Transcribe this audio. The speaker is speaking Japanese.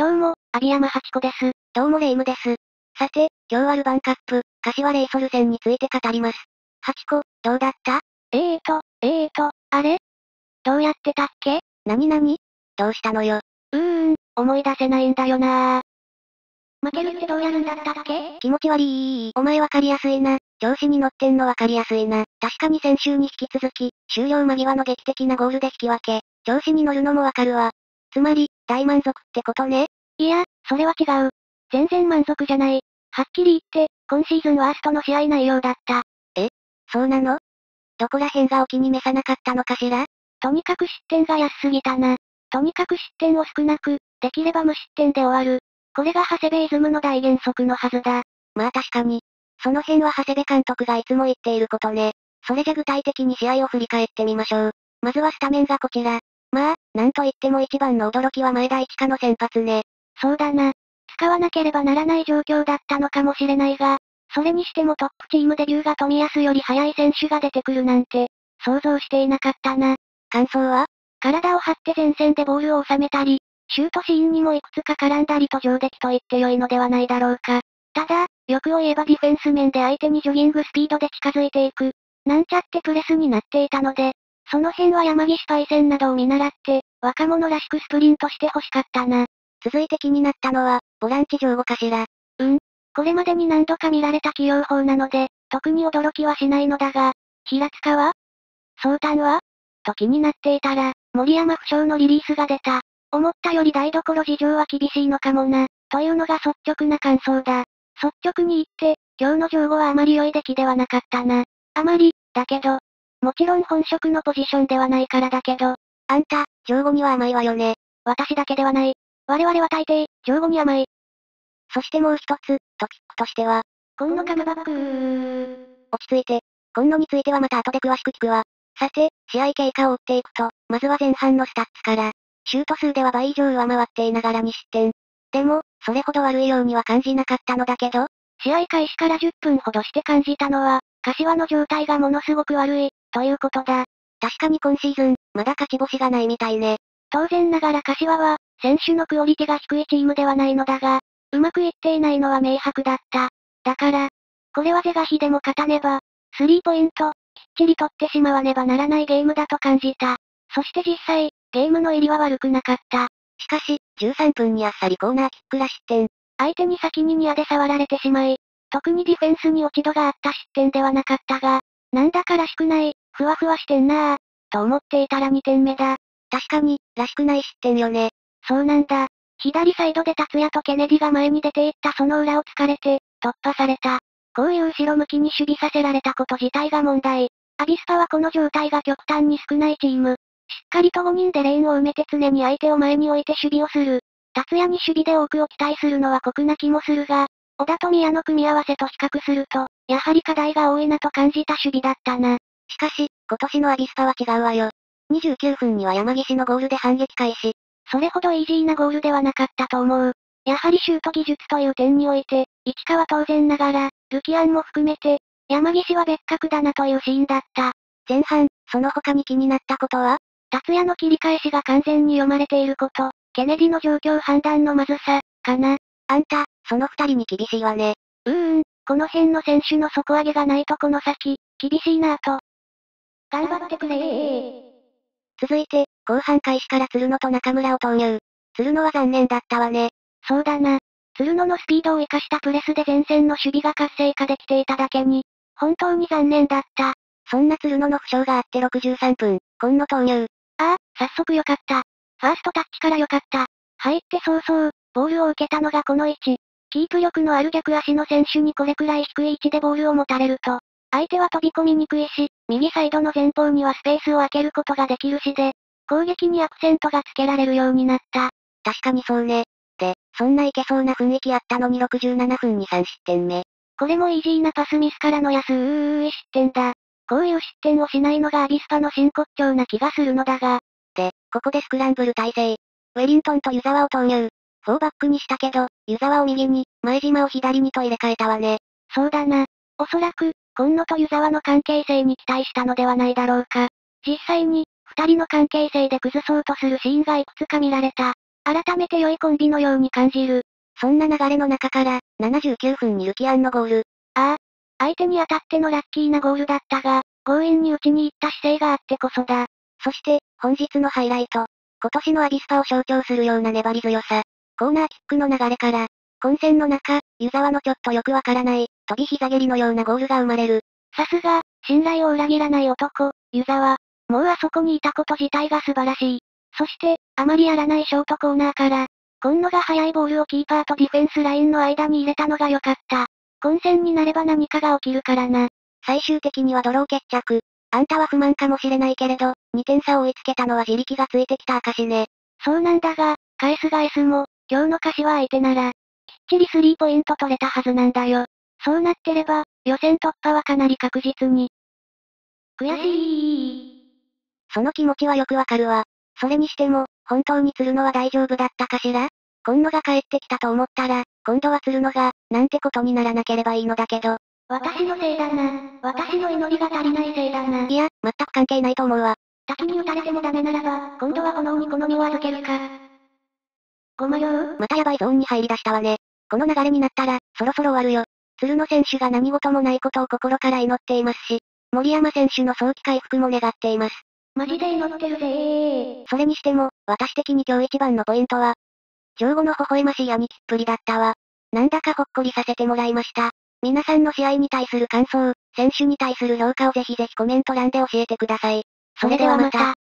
どうも、アビヤマハチコです。どうもレイムです。さて、今日はルヴァンカップ、柏レイソル戦について語ります。ハチコ、どうだった？えーと、えーと、あれ？どうやってたっけ？なになにどうしたのよ？うーん、思い出せないんだよな負けるってどうやるんだったっけ？気持ち悪いお前わかりやすいな。調子に乗ってんのわかりやすいな。確かに先週に引き続き、終了間際の劇的なゴールで引き分け。調子に乗るのもわかるわ。つまり、大満足ってことね。いや、それは違う。全然満足じゃない。はっきり言って、今シーズンワーストの試合内容だった。え？そうなの？どこら辺がお気に召さなかったのかしら？とにかく失点が安すぎたな。とにかく失点を少なく、できれば無失点で終わる。これが長谷部イズムの大原則のはずだ。まあ確かに。その辺は長谷部監督がいつも言っていることね。それじゃ具体的に試合を振り返ってみましょう。まずはスタメンがこちら。まあ、なんといっても一番の驚きは前田一花の先発ね。そうだな。使わなければならない状況だったのかもしれないが、それにしてもトップチームデビューが富安より早い選手が出てくるなんて、想像していなかったな。感想は？体を張って前線でボールを収めたり、シュートシーンにもいくつか絡んだりと上出来と言って良いのではないだろうか。ただ、欲を言えばディフェンス面で相手にジョギングスピードで近づいていく、なんちゃってプレスになっていたので、その辺は山岸パイセンなどを見習って、若者らしくスプリントして欲しかったな。続いて気になったのは、ボランチ上後かしら。うん。これまでに何度か見られた起用法なので、特に驚きはしないのだが、平塚は？総丹は？と気になっていたら、森山負傷のリリースが出た。思ったより台所事情は厳しいのかもな、というのが率直な感想だ。率直に言って、今日の城後はあまり良い出来ではなかったな。あまり、だけど、もちろん本職のポジションではないからだけど。あんた、城後には甘いわよね。私だけではない。我々は大抵、城後に甘い。そしてもう一つ、トピックとしては。紺野カムバック落ち着いて。紺野についてはまた後で詳しく聞くわ。さて、試合経過を追っていくと、まずは前半のスタッツから。シュート数では倍以上上回っていながら2失点。でも、それほど悪いようには感じなかったのだけど、試合開始から10分ほどして感じたのは、柏の状態がものすごく悪い、ということだ。確かに今シーズン、まだ勝ち星がないみたいね。当然ながら柏は、選手のクオリティが低いチームではないのだが、うまくいっていないのは明白だった。だから、これは是が非でも勝たねば、スリーポイント、きっちり取ってしまわねばならないゲームだと感じた。そして実際、ゲームの入りは悪くなかった。しかし、13分にあっさりコーナーキックら失点。相手に先にニアで触られてしまい、特にディフェンスに落ち度があった失点ではなかったが、なんだからしくない、ふわふわしてんなぁ、と思っていたら2点目だ。確かに、らしくない失点よね。そうなんだ。左サイドで達也とケネディが前に出ていったその裏を突かれて、突破された。こういう後ろ向きに守備させられたこと自体が問題。アビスパはこの状態が極端に少ないチーム。しっかりと5人でレーンを埋めて常に相手を前に置いて守備をする。達也に守備で多くを期待するのは酷な気もするが、小田と宮の組み合わせと比較すると、やはり課題が多いなと感じた守備だったな。しかし、今年のアビスパは違うわよ。29分には山岸のゴールで反撃開始。それほどイージーなゴールではなかったと思う。やはりシュート技術という点において、市川当然ながら、ルキアンも含めて、山岸は別格だなというシーンだった。前半、その他に気になったことは？達也の切り返しが完全に読まれていること、ケネディの状況判断のまずさ、かな。あんた、その二人に厳しいわね。うーん、この辺の選手の底上げがないとこの先、厳しいなぁと。頑張ってくれー。続いて、後半開始から鶴野と中村を投入。鶴野は残念だったわね。そうだな。鶴野のスピードを活かしたプレスで前線の守備が活性化できていただけに、本当に残念だった。そんな鶴野の負傷があって63分、今野投入。ああ、早速よかった。ファーストタッチからよかった。入って早々、ボールを受けたのがこの位置。キープ力のある逆足の選手にこれくらい低い位置でボールを持たれると、相手は飛び込みにくいし、右サイドの前方にはスペースを空けることができるしで、攻撃にアクセントがつけられるようになった。確かにそうね。で、そんないけそうな雰囲気あったのに67分に3失点目。これもイージーなパスミスからの安い失点だ。こういう失点をしないのがアビスパの真骨頂な気がするのだが。で、ここでスクランブル体制。ウェリントンと湯沢を投入。4バックにしたけど、湯沢を右に、前島を左にと入れ替えたわね。そうだな。おそらく、今野と湯沢の関係性に期待したのではないだろうか。実際に、二人の関係性で崩そうとするシーンがいくつか見られた。改めて良いコンビのように感じる。そんな流れの中から、79分にルキアンのゴール。ああ。相手に当たってのラッキーなゴールだったが、強引に打ちに行った姿勢があってこそだ。そして、本日のハイライト。今年のアビスパを象徴するような粘り強さ。コーナーキックの流れから、混戦の中、湯沢のちょっとよくわからない、飛び膝蹴りのようなゴールが生まれる。さすが、信頼を裏切らない男、湯沢。もうあそこにいたこと自体が素晴らしい。そして、あまりやらないショートコーナーから、今野が速いボールをキーパーとディフェンスラインの間に入れたのが良かった。混戦になれば何かが起きるからな。最終的にはドロー決着。あんたは不満かもしれないけれど、2点差を追いつけたのは自力がついてきた証ね。そうなんだが、返すが S も、今日の歌詞は相手なら、きっちりスリーポイント取れたはずなんだよ。そうなってれば、予選突破はかなり確実に。悔しい。その気持ちはよくわかるわ。それにしても、本当に釣るのは大丈夫だったかしら？今野が帰ってきたと思ったら、今度は釣るのが、なんてことにならなければいいのだけど。私のせいだな。私の祈りが足りないせいだな。いや、全く関係ないと思うわ。滝に打たれてもダメならば、今度は炎に好みを預けるか。ごまよまたやばいゾーンに入り出したわね。この流れになったら、そろそろ終わるよ。鶴野選手が何事もないことを心から祈っていますし、森山選手の早期回復も願っています。マジで祈ってるぜー。それにしても、私的に今日一番のポイントは、ジョーゴの微笑ましい兄貴っぷりだったわ。なんだかほっこりさせてもらいました。皆さんの試合に対する感想、選手に対する評価をぜひぜひコメント欄で教えてください。それではまた。